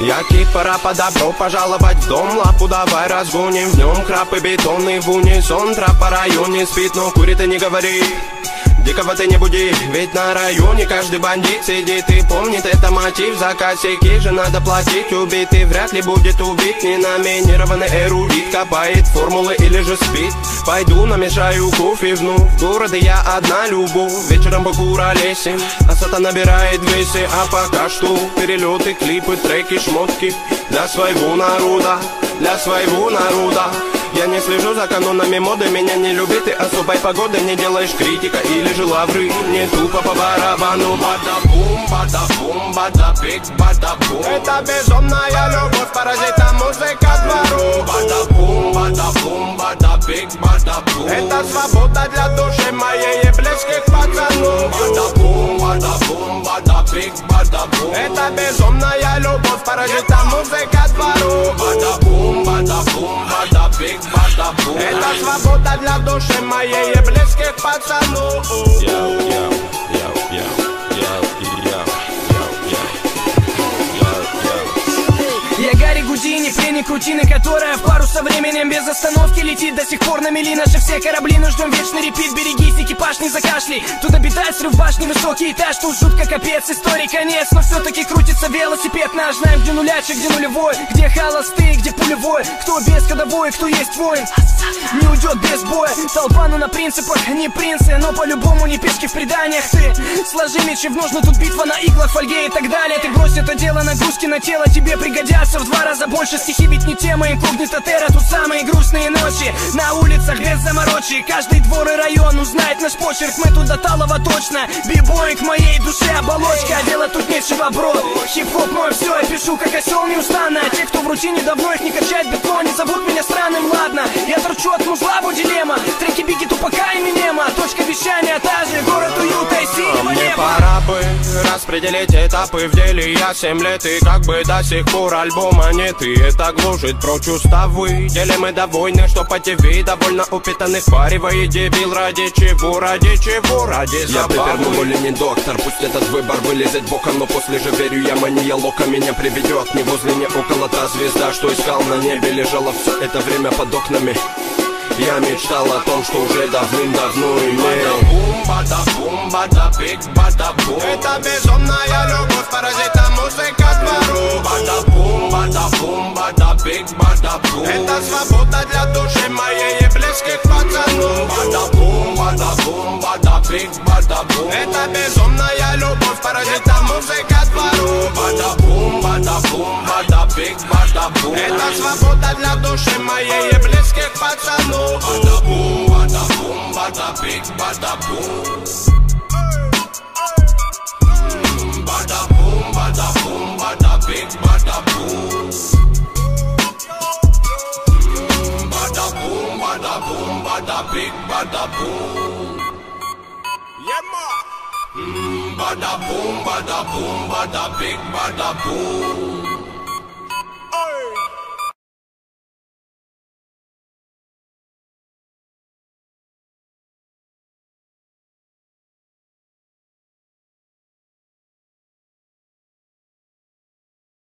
Яки пора по добро пожаловать в дом. Лапу давай разгоним в нем Крапы бетонный в унисон. Трап по районе спит, но курит и не говорит Дикого ты не буди, ведь на районе каждый бандит сидит и помнит. Это мотив, за косяки же надо платить. Убитый вряд ли будет убит. Не номинированный эрудит Копает формулы или же спит. Пойду намешаю кофе вновь. Городе я одна любовь Вечером по куролесим А сата набирает весы. А пока что перелеты, клипы, треки, шмотки Для своего народа, для своего народа я не слежу за канонами моды Меня не любит и особой погоды. Не делаешь критика или же лавры Не тупо по барабану. Бада-бум, бада-бум, бада-биг, бада-бум. Это безумная любовь Паразита музыка двору. Бада-бум, бада-бум, бада-биг, бада-бум. Это свобода для души моей и близких пацанов Бада-бум, бада-бум, бада-биг, бада-бум. Это безумная любовь Паразита музыка Это свобода для души моей и близких пацанов Я Гарри Гудини, пленник рутины, которая в пару со временем без остановки летит До сих пор на мели наши все корабли, но ждем вечный репит, береги не закашли, тут обитает срыв башни Высокий этаж, тут жутко капец, истории конец. Но все-таки крутится велосипед. Наш, знаем где нулячек, где нулевой. Где холостые, где пулевой, кто без кодовой, кто есть воин. Не уйдет без боя, толпа ну на принципах, не принцы. Но по-любому не пешки в преданиях. Ты сложи мечи в ножны, тут битва на иглах, фольге и так далее. Ты брось это дело, нагрузки на тело. Тебе пригодятся в два раза больше. Стихи ведь не тема, инкогнито терра Тут самые грустные ночи. На улицах без заморочи. Каждый двор и район узнает наш почерк Мы тут до талого точно. Бибой к моей душе оболочка А дело тут нечего, бро. Хип-хоп мой все, я пишу как осел неустанно. А те, кто в рутине давно их не качает бетон Не зовут меня странным, ладно. Я торчу от музла, бо дилемма. Треки Бигги, Тупака и Минема Точка вещания та же Город уюта распределить этапы в деле. Я семь лет и как бы до сих пор альбома нет. И это гложет прочь уставы. Деле мы довольны, что по ТВ Довольно упитанных паривает дебил. Ради чего, ради чего, ради Я забавы. теперь более не доктор. Пусть этот выбор вылезет боком Но после же верю я мания лока меня приведет. Не возле, не около та звезда Что искал на небе Лежала все это время под окнами. Я мечтал о том, что уже давным-давно имел bada boom, bada big, bada boom. Esta bezomna ja ljubav parazita muzika dvaru Bada boom, bada boom, big, bada boom. Esta svoboda dla duszy ma jej bliskich pacanów Bada boom, bada boom, bada big, bada Big bada Boom Eta swoboda dla duszy ma jej bliskich pacanów Bada boom, bada boom, bada big, bada boom Bada boom, bada boom, bada big, bada boom Bada boom, bada boom, bada big, bada boom Bada boom, bada boom, bada big, bada boom